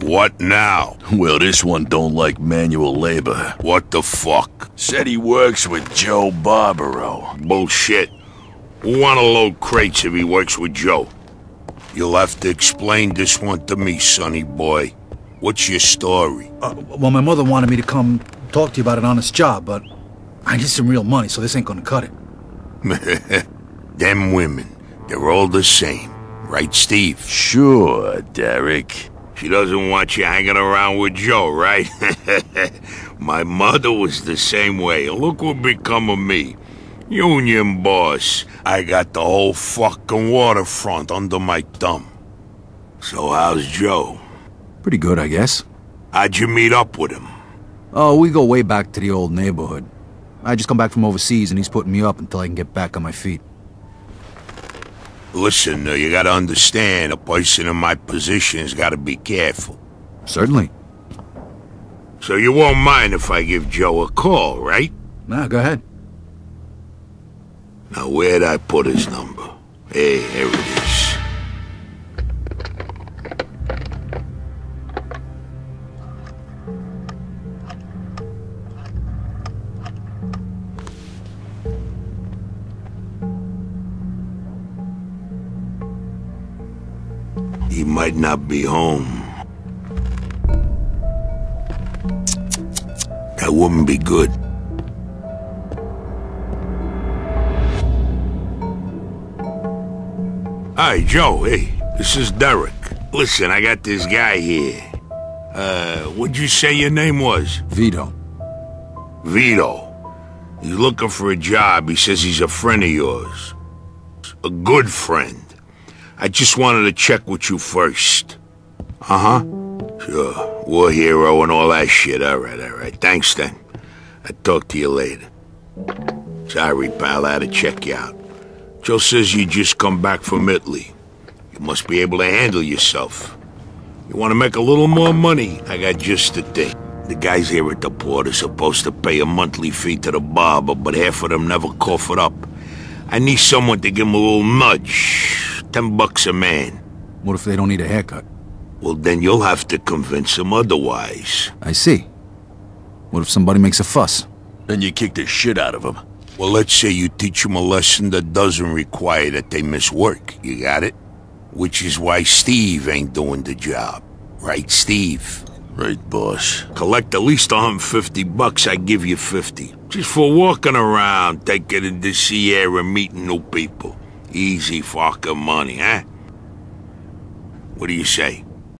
What now? Well, this one don't like manual labor. What the fuck? Said he works with Joe Barbaro. Bullshit. Who wanna load crates if he works with Joe? You'll have to explain this one to me, sonny boy. What's your story? Uh, well, my mother wanted me to come talk to you about an honest job, but I need some real money, so this ain't gonna cut it. Them women, they're all the same. Right, Steve? Sure, Derek. She doesn't want you hanging around with Joe, right? My mother was the same way. Look what become of me. Union boss. I got the whole fucking waterfront under my thumb. So how's Joe? Pretty good, I guess. How'd you meet up with him? Oh, we go way back to the old neighborhood. I just come back from overseas and he's putting me up until I can get back on my feet. Listen, uh, you gotta understand, a person in my position's gotta be careful. Certainly. So you won't mind if I give Joe a call, right? Nah, go ahead. Now, where'd I put his number? Hey, here it is. He might not be home. That wouldn't be good. Hi, Joe. Hey, this is Derek. Listen, I got this guy here. Uh, what'd you say your name was? Vito. Vito. He's looking for a job. He says he's a friend of yours. A good friend. I just wanted to check with you first. Uh-huh. Sure. War hero and all that shit. All right, all right. Thanks, then. I'll talk to you later. Sorry, pal. I had to check you out. Joe says you just come back from Italy. You must be able to handle yourself. You want to make a little more money? I got just the thing. The guys here at the port are supposed to pay a monthly fee to the barber, but half of them never cough it up. I need someone to give them a little nudge. Ten bucks a man. What if they don't need a haircut? Well, then you'll have to convince them otherwise. I see. What if somebody makes a fuss? Then you kick the shit out of them. Well, let's say you teach them a lesson that doesn't require that they miss work. You got it? Which is why Steve ain't doing the job. Right, Steve? Right, boss. Collect at least 150 bucks, I give you 50. Just for walking around, taking in the sea air and meeting new people. Easy fucking money, huh? What do you say?